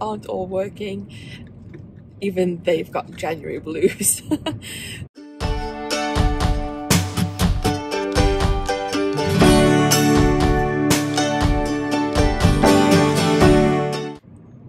aren't all working. Even they've got January blues.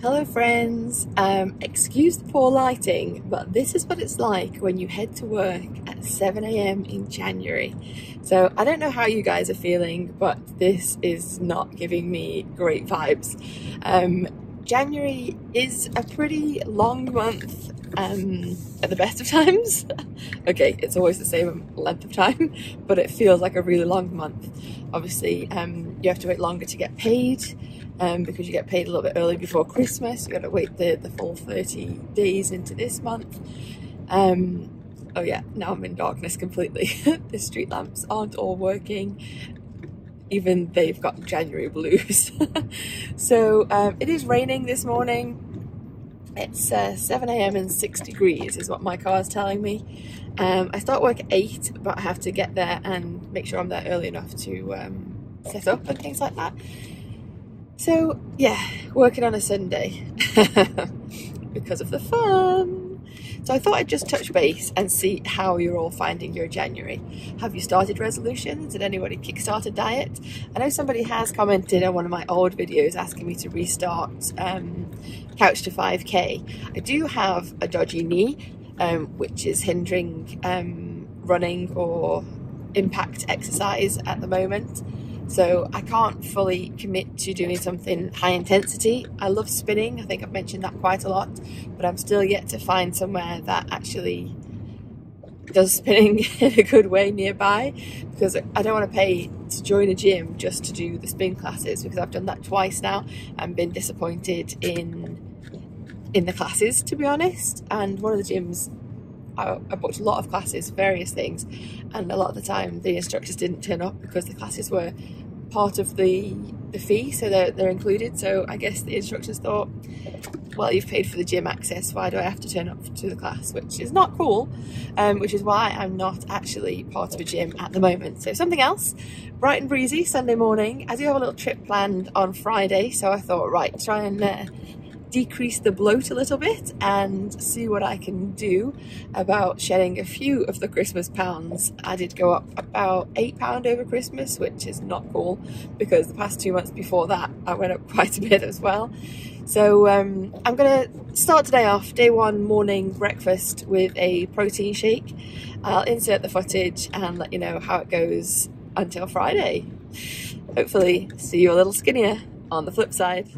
Hello friends, um, excuse the poor lighting, but this is what it's like when you head to work at 7am in January. So I don't know how you guys are feeling, but this is not giving me great vibes. Um, January is a pretty long month um, at the best of times. okay, it's always the same length of time, but it feels like a really long month. Obviously, um, you have to wait longer to get paid um, because you get paid a little bit early before Christmas. You got to wait the, the full 30 days into this month. Um, oh yeah, now I'm in darkness completely. the street lamps aren't all working. Even they've got January blues. so um, it is raining this morning. It's uh, 7 a.m. and 6 degrees is what my car is telling me. Um, I start work at 8, but I have to get there and make sure I'm there early enough to um, set up and things like that. So yeah, working on a Sunday because of the fun. So I thought I'd just touch base and see how you're all finding your January. Have you started resolutions? Did anybody kickstart a diet? I know somebody has commented on one of my old videos asking me to restart um, Couch to 5k. I do have a dodgy knee, um, which is hindering um, running or impact exercise at the moment. So I can't fully commit to doing something high intensity. I love spinning, I think I've mentioned that quite a lot, but I'm still yet to find somewhere that actually does spinning in a good way nearby because I don't want to pay to join a gym just to do the spin classes because I've done that twice now and been disappointed in in the classes to be honest. And one of the gyms I, I booked a lot of classes various things and a lot of the time the instructors didn't turn up because the classes were part of the the fee so they're, they're included. So I guess the instructors thought well you've paid for the gym access why do I have to turn up to the class? Which is not cool um, which is why I'm not actually part of a gym at the moment. So something else bright and breezy Sunday morning. I do have a little trip planned on Friday so I thought right try and uh, decrease the bloat a little bit and see what I can do about shedding a few of the Christmas pounds. I did go up about £8 over Christmas, which is not cool because the past two months before that I went up quite a bit as well. So um, I'm going to start today off, day one morning breakfast with a protein shake. I'll insert the footage and let you know how it goes until Friday. Hopefully see you a little skinnier on the flip side.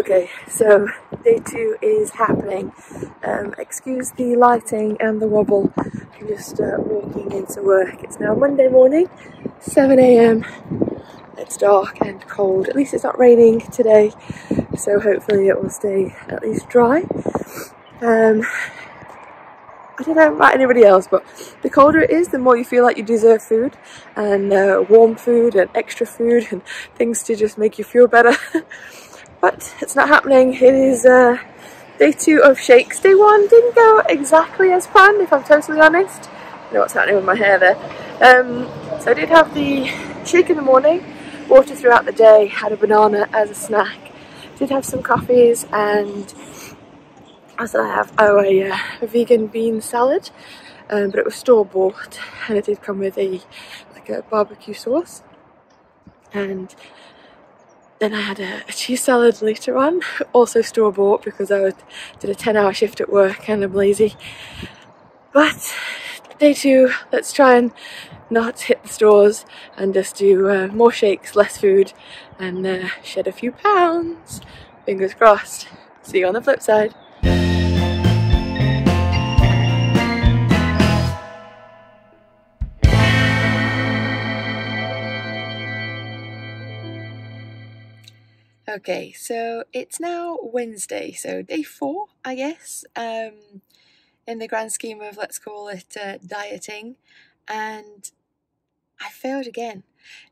Okay, so day two is happening. Um, excuse the lighting and the wobble. I'm just uh, walking into work. It's now Monday morning, 7am. It's dark and cold. At least it's not raining today, so hopefully it will stay at least dry. Um, I don't know about anybody else, but the colder it is, the more you feel like you deserve food and uh, warm food and extra food and things to just make you feel better. but it's not happening. It is uh, day two of shakes. Day one didn't go exactly as planned, if I'm totally honest. I know what's happening with my hair there. Um, so I did have the shake in the morning, water throughout the day, had a banana as a snack, did have some coffees and as I have, oh, a, uh, a vegan bean salad, um, but it was store bought and it did come with a like a barbecue sauce and then I had a, a, cheese salad later on, also store bought because I did a 10 hour shift at work and I'm lazy. But day two. Let's try and not hit the stores and just do uh, more shakes, less food, and uh, shed a few pounds. Fingers crossed. See you on the flip side. Okay, so it's now Wednesday, so day four, I guess, um, in the grand scheme of let's call it uh, dieting, and I failed again.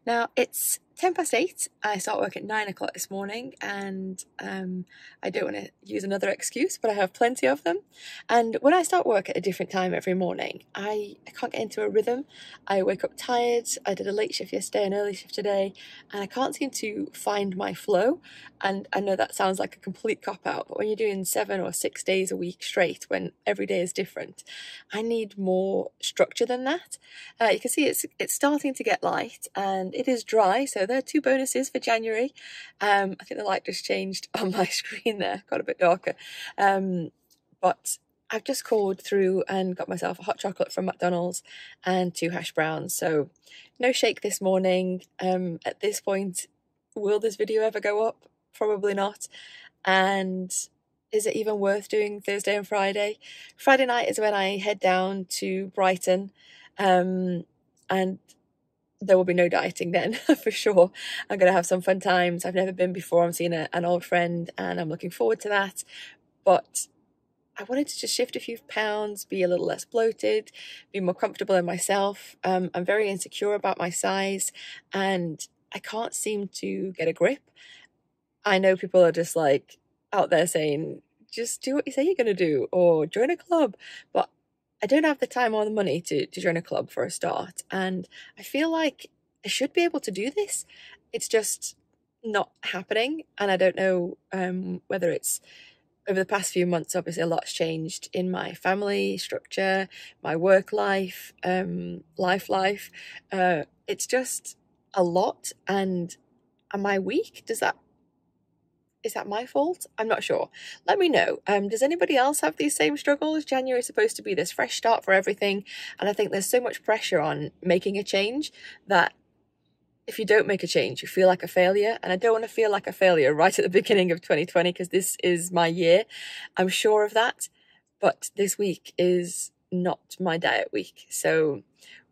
Now it's 10 past 8. I start work at 9 o'clock this morning and um, I don't want to use another excuse, but I have plenty of them. And when I start work at a different time every morning, I, I can't get into a rhythm. I wake up tired. I did a late shift yesterday, an early shift today, and I can't seem to find my flow. And I know that sounds like a complete cop out, but when you're doing seven or six days a week straight, when every day is different, I need more structure than that. Uh, you can see it's it's starting to get light and it is dry, so there are two bonuses for January. Um, I think the light just changed on my screen there, got a bit darker. Um, but I've just called through and got myself a hot chocolate from McDonald's and two hash browns. So no shake this morning. Um, at this point, will this video ever go up? Probably not. And is it even worth doing Thursday and Friday? Friday night is when I head down to Brighton. Um, and there will be no dieting then for sure. I'm going to have some fun times. I've never been before. I'm seeing a, an old friend and I'm looking forward to that. But I wanted to just shift a few pounds, be a little less bloated, be more comfortable in myself. Um, I'm very insecure about my size and I can't seem to get a grip. I know people are just like out there saying, just do what you say you're going to do or join a club. But I don't have the time or the money to, to join a club for a start. And I feel like I should be able to do this. It's just not happening. And I don't know um, whether it's over the past few months, obviously a lot's changed in my family structure, my work life, um, life life. Uh, it's just a lot. And am I weak? Does that is that my fault? I'm not sure. Let me know. Um, does anybody else have these same struggles? January is supposed to be this fresh start for everything. And I think there's so much pressure on making a change that if you don't make a change, you feel like a failure. And I don't want to feel like a failure right at the beginning of 2020 because this is my year. I'm sure of that. But this week is not my diet week. So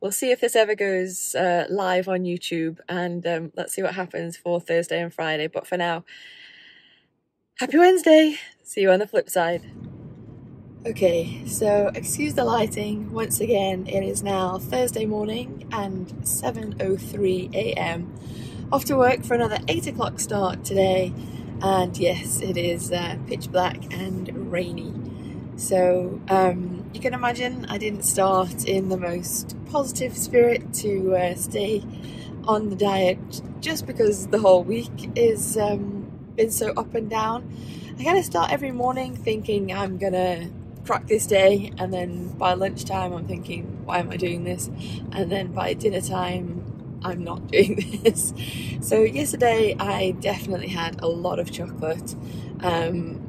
we'll see if this ever goes uh, live on YouTube and um, let's see what happens for Thursday and Friday. But for now, Happy Wednesday! See you on the flip side. Okay, so excuse the lighting. Once again, it is now Thursday morning and 7.03 a.m. Off to work for another 8 o'clock start today. And yes, it is uh, pitch black and rainy. So um, you can imagine I didn't start in the most positive spirit to uh, stay on the diet just because the whole week is um, been so up and down. I kind of start every morning thinking I'm gonna crack this day, and then by lunchtime, I'm thinking, why am I doing this? And then by dinner time, I'm not doing this. So, yesterday, I definitely had a lot of chocolate. Um,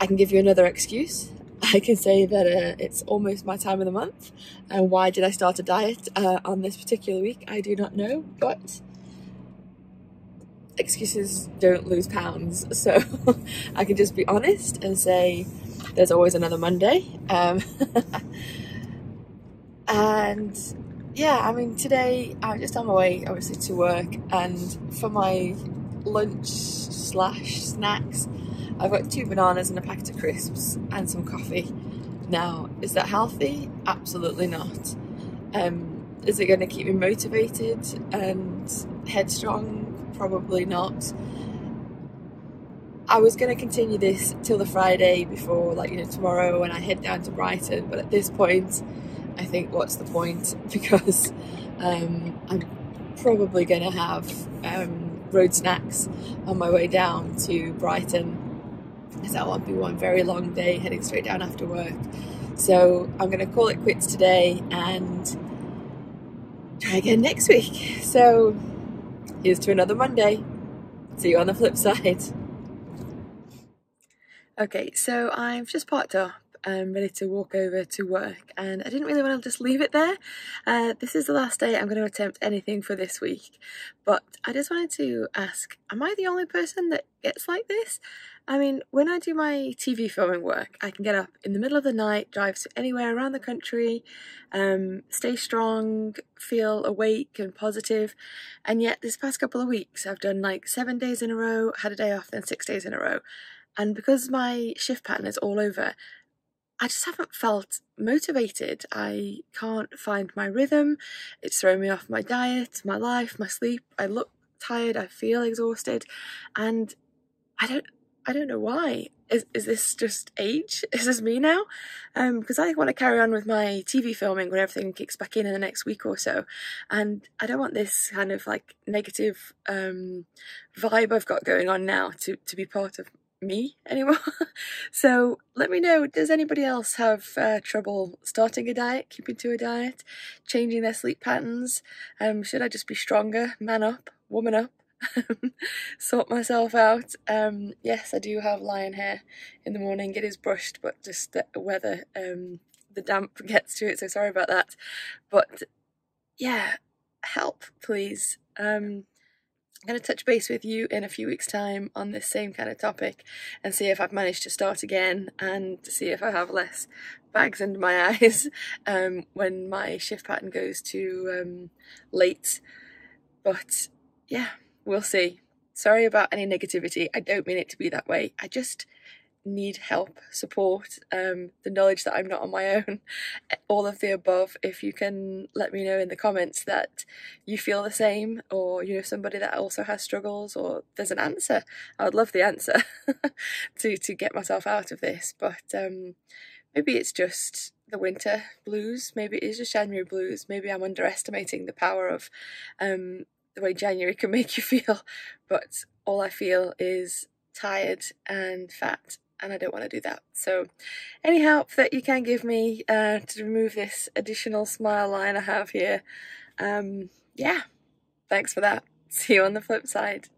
I can give you another excuse. I can say that uh, it's almost my time of the month. And why did I start a diet uh, on this particular week? I do not know, but excuses don't lose pounds. So I can just be honest and say there's always another Monday. Um, and yeah, I mean, today I'm just on my way, obviously, to work, and for my lunch slash snacks, I've got two bananas and a packet of crisps and some coffee. Now, is that healthy? Absolutely not. Um, is it going to keep me motivated and headstrong? Probably not. I was going to continue this till the Friday before, like, you know, tomorrow when I head down to Brighton, but at this point, I think what's the point? Because um, I'm probably going to have um, road snacks on my way down to Brighton because that won't be one very long day heading straight down after work. So I'm going to call it quits today and try again next week. So Here's to another Monday. See you on the flip side. Okay, so I've just parked up um, ready to walk over to work and I didn't really want to just leave it there. Uh, this is the last day I'm going to attempt anything for this week but I just wanted to ask, am I the only person that gets like this? I mean, when I do my TV filming work, I can get up in the middle of the night, drive to anywhere around the country, um, stay strong, feel awake and positive, and yet this past couple of weeks I've done like seven days in a row, had a day off, then six days in a row. And because my shift pattern is all over, I just haven't felt motivated. I can't find my rhythm. It's thrown me off my diet, my life, my sleep. I look tired, I feel exhausted, and I don't I don't know why. Is is this just age? Is this me now? Um, because I want to carry on with my TV filming when everything kicks back in in the next week or so, and I don't want this kind of like negative um vibe I've got going on now to to be part of me anymore. so let me know, does anybody else have uh, trouble starting a diet, keeping to a diet, changing their sleep patterns? Um, should I just be stronger, man up, woman up? sort myself out. Um, yes, I do have lion hair in the morning. It is brushed, but just the weather, um, the damp gets to it, so sorry about that. But yeah, help, please. Um, I'm going to touch base with you in a few weeks' time on this same kind of topic and see if I've managed to start again and see if I have less bags under my eyes um, when my shift pattern goes to um, late. But yeah, we'll see. Sorry about any negativity. I don't mean it to be that way. I just need help, support, um, the knowledge that I'm not on my own, all of the above. If you can let me know in the comments that you feel the same, or you know somebody that also has struggles, or there's an answer, I would love the answer to to get myself out of this. But um, maybe it's just the winter blues. Maybe it is just January blues. Maybe I'm underestimating the power of um, the way January can make you feel. But all I feel is tired and fat and I don't want to do that. So any help that you can give me uh, to remove this additional smile line I have here, um, yeah, thanks for that. See you on the flip side.